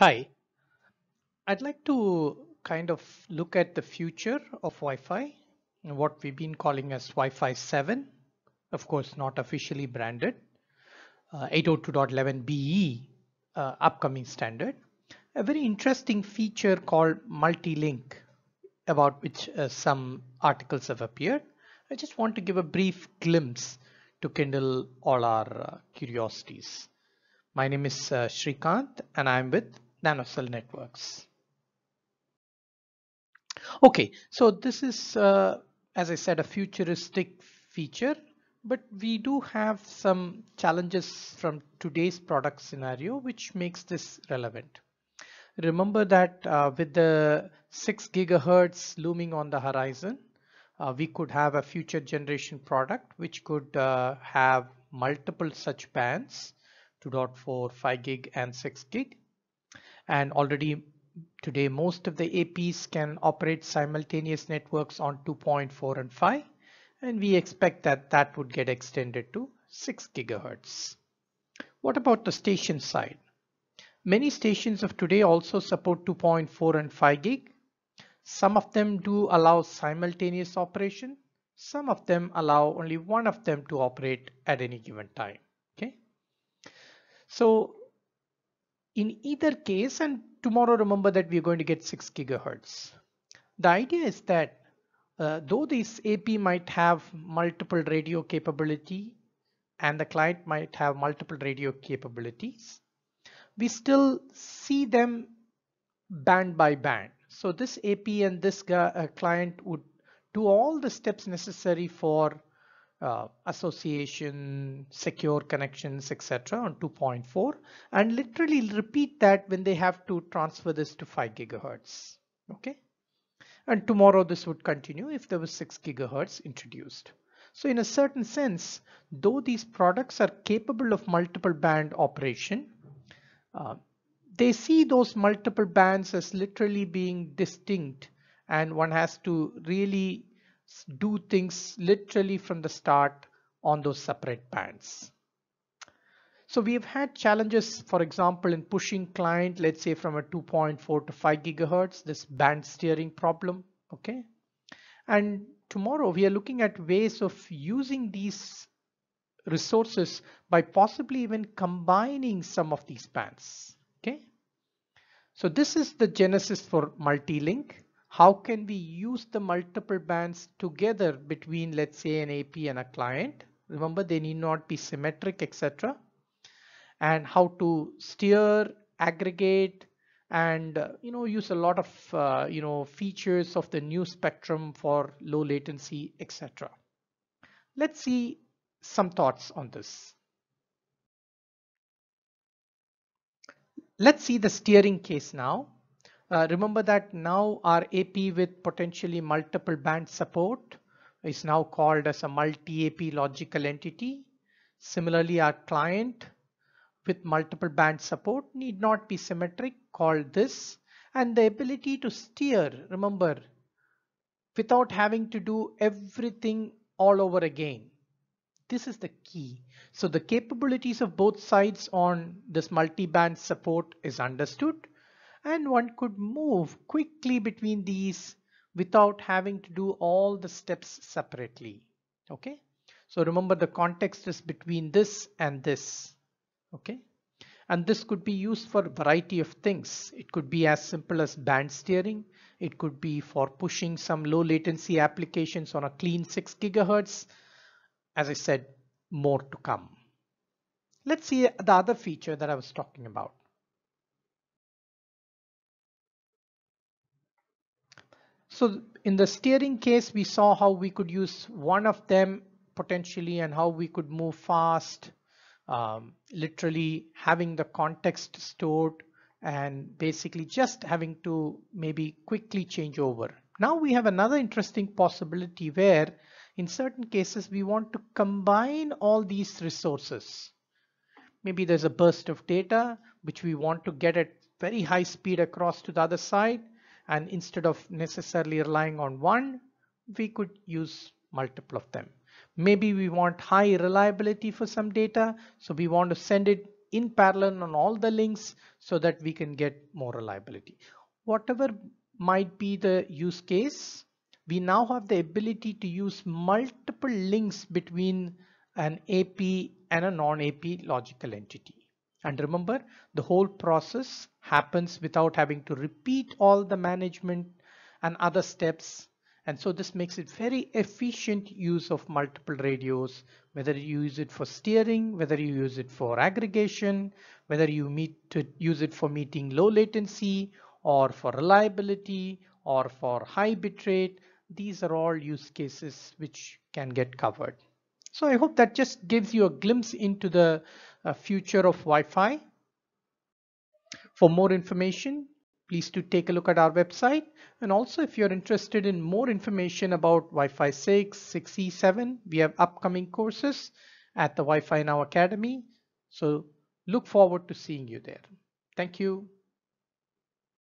Hi, I'd like to kind of look at the future of Wi-Fi, what we've been calling as Wi-Fi 7, of course not officially branded, uh, 802.11be uh, upcoming standard, a very interesting feature called multi-link about which uh, some articles have appeared. I just want to give a brief glimpse to kindle all our uh, curiosities. My name is uh, Srikanth and I'm with nanocell networks. Okay, so this is, uh, as I said, a futuristic feature, but we do have some challenges from today's product scenario, which makes this relevant. Remember that uh, with the 6 gigahertz looming on the horizon, uh, we could have a future generation product which could uh, have multiple such bands 2.4 5 gig and 6 gig and already today most of the APs can operate simultaneous networks on 2.4 and 5 and we expect that that would get extended to 6 gigahertz. What about the station side? Many stations of today also support 2.4 and 5 gig. Some of them do allow simultaneous operation. Some of them allow only one of them to operate at any given time. Okay. So in either case, and tomorrow remember that we're going to get 6 gigahertz. The idea is that uh, though this AP might have multiple radio capability and the client might have multiple radio capabilities, we still see them band by band. So this AP and this uh, client would do all the steps necessary for uh, association, secure connections, etc. on 2.4 and literally repeat that when they have to transfer this to 5 gigahertz. Okay. And tomorrow this would continue if there was 6 gigahertz introduced. So in a certain sense, though these products are capable of multiple band operation, uh, they see those multiple bands as literally being distinct and one has to really do things literally from the start on those separate bands. So we've had challenges, for example, in pushing client, let's say from a 2.4 to 5 gigahertz, this band steering problem. Okay. And tomorrow we are looking at ways of using these resources by possibly even combining some of these bands. Okay. So this is the genesis for multi-link how can we use the multiple bands together between let's say an AP and a client? Remember they need not be symmetric etc and how to steer aggregate and uh, you know use a lot of uh, you know features of the new spectrum for low latency etc let's see some thoughts on this. Let's see the steering case now uh, remember that now our AP with potentially multiple band support is now called as a multi-AP logical entity. Similarly, our client with multiple band support need not be symmetric called this and the ability to steer remember without having to do everything all over again. This is the key. So the capabilities of both sides on this multi-band support is understood and one could move quickly between these without having to do all the steps separately. Okay. So remember the context is between this and this. Okay. And this could be used for a variety of things. It could be as simple as band steering. It could be for pushing some low latency applications on a clean 6 gigahertz. As I said, more to come. Let's see the other feature that I was talking about. So in the steering case, we saw how we could use one of them potentially and how we could move fast, um, literally having the context stored and basically just having to maybe quickly change over. Now we have another interesting possibility where in certain cases we want to combine all these resources. Maybe there's a burst of data which we want to get at very high speed across to the other side and instead of necessarily relying on one we could use multiple of them maybe we want high reliability for some data so we want to send it in parallel on all the links so that we can get more reliability. Whatever might be the use case, we now have the ability to use multiple links between an AP and a non-AP logical entity. And remember, the whole process happens without having to repeat all the management and other steps and so this makes it very efficient use of multiple radios, whether you use it for steering, whether you use it for aggregation, whether you meet to use it for meeting low latency or for reliability or for high bitrate. These are all use cases which can get covered. So I hope that just gives you a glimpse into the uh, future of Wi-Fi. For more information, please do take a look at our website. And also if you're interested in more information about Wi-Fi 6, 6E, 7, we have upcoming courses at the Wi-Fi Now Academy. So look forward to seeing you there. Thank you.